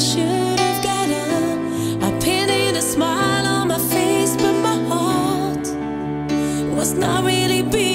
I should have got up. I painted a smile on my face, but my heart was not really beating.